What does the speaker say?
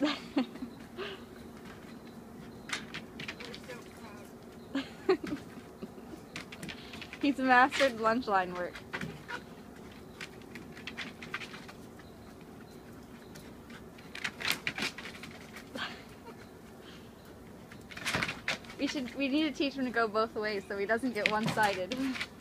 He's mastered longe line work. we should we need to teach him to go both ways so he doesn't get one-sided.